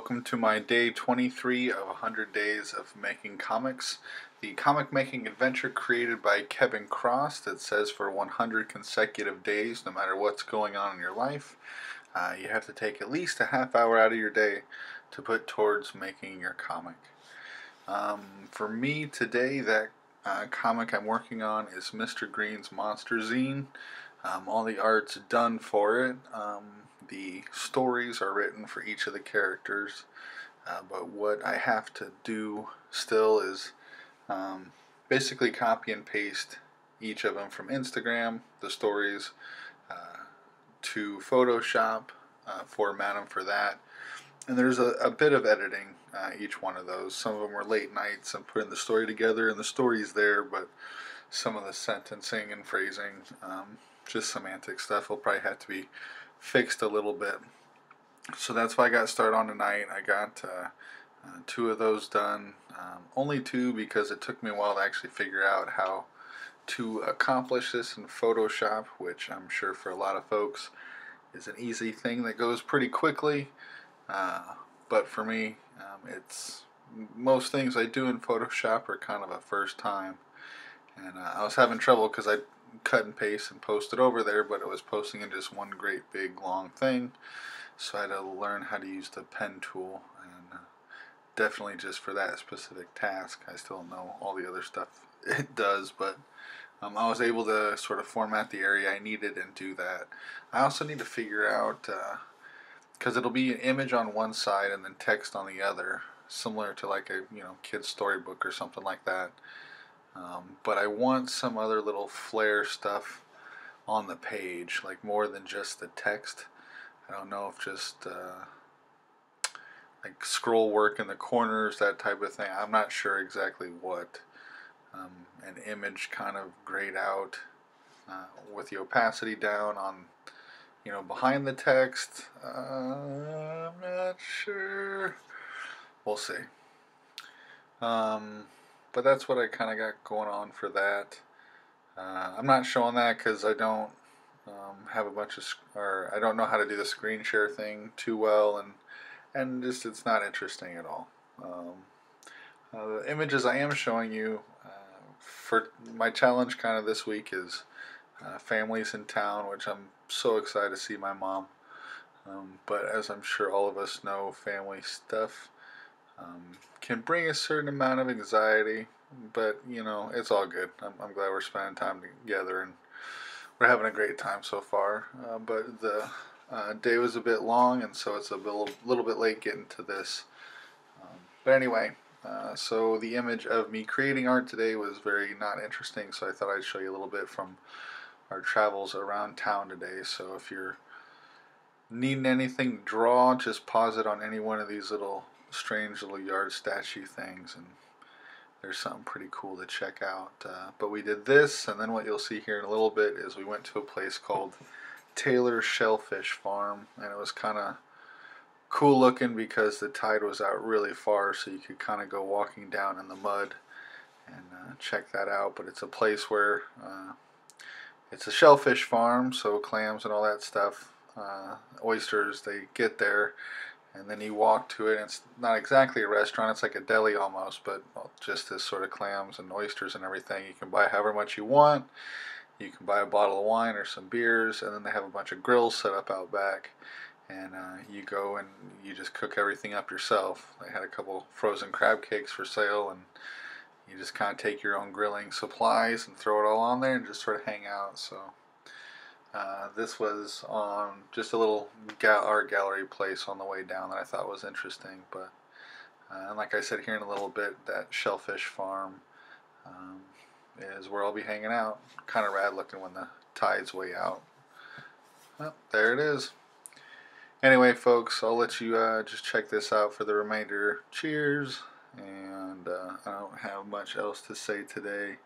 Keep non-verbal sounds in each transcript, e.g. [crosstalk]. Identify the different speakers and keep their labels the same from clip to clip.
Speaker 1: welcome to my day 23 of 100 days of making comics. The comic making adventure created by Kevin Cross that says for 100 consecutive days, no matter what's going on in your life, uh, you have to take at least a half hour out of your day to put towards making your comic. Um, for me today, that uh, comic I'm working on is Mr. Green's Monster Zine. Um, all the art's done for it. Um, the stories are written for each of the characters, uh, but what I have to do still is um, basically copy and paste each of them from Instagram, the stories, uh, to Photoshop, uh, format them for that. And there's a, a bit of editing uh, each one of those. Some of them were late nights and putting the story together, and the story's there, but some of the sentencing and phrasing, um, just semantic stuff, will probably have to be fixed a little bit. So that's why I got started on tonight. I got uh, uh, two of those done. Um, only two because it took me a while to actually figure out how to accomplish this in Photoshop, which I'm sure for a lot of folks is an easy thing that goes pretty quickly. Uh, but for me, um, it's most things I do in Photoshop are kind of a first time. And uh, I was having trouble because I cut and paste and post it over there, but it was posting in just one great big long thing. So I had to learn how to use the pen tool, and uh, definitely just for that specific task. I still know all the other stuff [laughs] it does, but um, I was able to sort of format the area I needed and do that. I also need to figure out because uh, it'll be an image on one side and then text on the other, similar to like a you know kid's storybook or something like that. Um, but I want some other little flair stuff on the page, like more than just the text. I don't know if just uh, like scroll work in the corners, that type of thing. I'm not sure exactly what. Um, an image kind of grayed out uh, with the opacity down on, you know, behind the text. Uh, I'm not sure. We'll see. Um, but that's what I kind of got going on for that. Uh, I'm not showing that because I don't um, have a bunch of, or I don't know how to do the screen share thing too well, and and just it's not interesting at all. Um, uh, the images I am showing you uh, for my challenge kind of this week is uh, families in town, which I'm so excited to see my mom. Um, but as I'm sure all of us know, family stuff um, can bring a certain amount of anxiety, but you know, it's all good. I'm, I'm, glad we're spending time together and we're having a great time so far. Uh, but the uh, day was a bit long, and so it's a little, little bit late getting to this. Um, but anyway, uh, so the image of me creating art today was very not interesting, so I thought I'd show you a little bit from our travels around town today. So if you're needing anything to draw, just pause it on any one of these little strange little yard statue things and there's something pretty cool to check out. Uh, but we did this, and then what you'll see here in a little bit is we went to a place called Taylor Shellfish Farm, and it was kind of cool looking because the tide was out really far, so you could kind of go walking down in the mud and uh, check that out. But it's a place where uh, it's a shellfish farm, so clams and all that stuff, uh, oysters, they get there and then you walk to it. it's not exactly a restaurant; it's like a deli almost, but just this sort of clams and oysters and everything. You can buy however much you want. You can buy a bottle of wine or some beers, and then they have a bunch of grills set up out back. And uh, you go and you just cook everything up yourself. They had a couple frozen crab cakes for sale, and you just kind of take your own grilling supplies and throw it all on there and just sort of hang out. So uh, this was on just a little gal art gallery place on the way down that I thought was interesting. But uh, and like I said here in a little bit, that shellfish farm um, is where I'll be hanging out. Kind of rad looking when the tide's way out. Well, there it is. Anyway, folks, I'll let you uh, just check this out for the remainder. Cheers, and uh, I don't have much else to say today.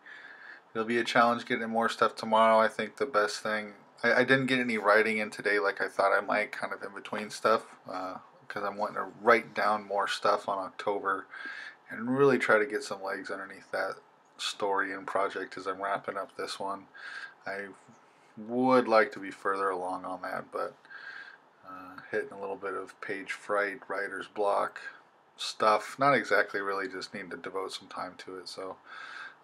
Speaker 1: It'll be a challenge getting more stuff tomorrow. I think the best thing I, I, didn't get any writing in today like I thought I might, kind of in between stuff, because uh, I'm wanting to write down more stuff on October and really try to get some legs underneath that story and project as I'm wrapping up this one. I would like to be further along on that, but uh, hitting a little bit of page fright, writer's block stuff. Not exactly really just need to devote some time to it. So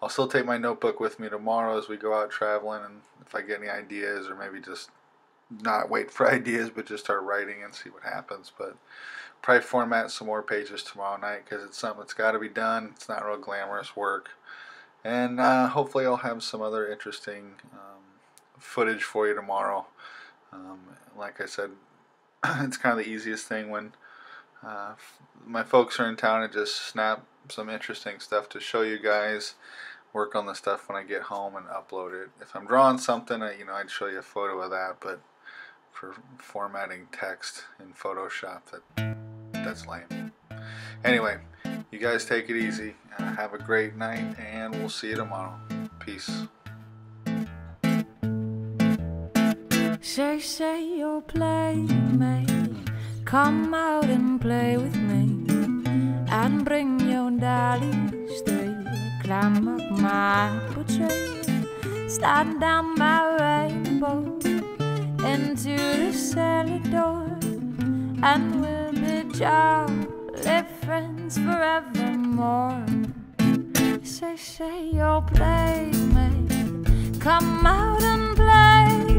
Speaker 1: I'll still take my notebook with me tomorrow as we go out traveling and if I get any ideas or maybe just not wait for [laughs] ideas but just start writing and see what happens. But probably format some more pages tomorrow night because it's something that's got to be done. It's not real glamorous work. And uh, hopefully I'll have some other interesting um, footage for you tomorrow. Um, like I said, [clears throat] it's kind of the easiest thing when uh, my folks are in town to just snap some interesting stuff to show you guys. Work on the stuff when I get home and upload it. If I'm drawing something, I, you know, I'd show you a photo of that. But for formatting text in Photoshop, that that's lame. Anyway, you guys take it easy. Uh, have a great night, and we'll see you tomorrow. Peace.
Speaker 2: Say, say you're playing, mate. Come out and play with me. And bring your dollies. Climb up my portrait. Slide down my rainbow into the cellar door. And we'll be jolly friends forevermore. Say, say you're playing. Come out and play